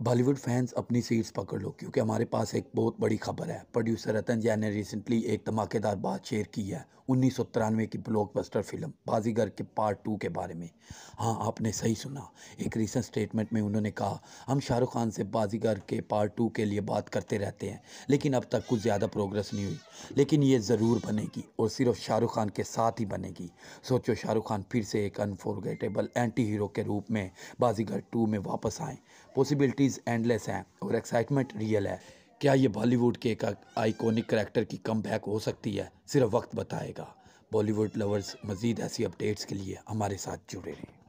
Bollywood fans अपनी seats पकड़ लो, क्योंकि हमारे पास एक बहुत बड़ी खबर है। प्रोड्यूसर रतन जैन ने रिसेंटली एक धमाकेदार बात शेयर की है, उन्नीस सौ तिरानवे की ब्लॉकबस्टर फ़िल्म बाजीगर के पार्ट टू के बारे में। हाँ आपने सही सुना। एक रिसेंट स्टेटमेंट में उन्होंने कहा, हम शाहरुख खान से बाजीगर के पार्ट टू के लिए बात करते रहते हैं, लेकिन अब तक कुछ ज़्यादा प्रोग्रेस नहीं हुई। लेकिन ये ज़रूर बनेगी और सिर्फ़ शाहरुख खान के साथ ही बनेगी। सोचो, शाहरुख खान फिर से एक अनफॉर्गेटेबल एंटी हीरो के रूप में बाजीगर टू में वापस आएँ। पॉसिबिलिटीज़ एंडलेस हैं और एक्साइटमेंट रियल है। क्या ये बॉलीवुड के एक आइकॉनिक करेक्टर की कम हो सकती है? सिर्फ़ वक्त बताएगा। बॉलीवुड लवर्स मज़ीद ऐसी अपडेट्स के लिए हमारे साथ जुड़े रहें।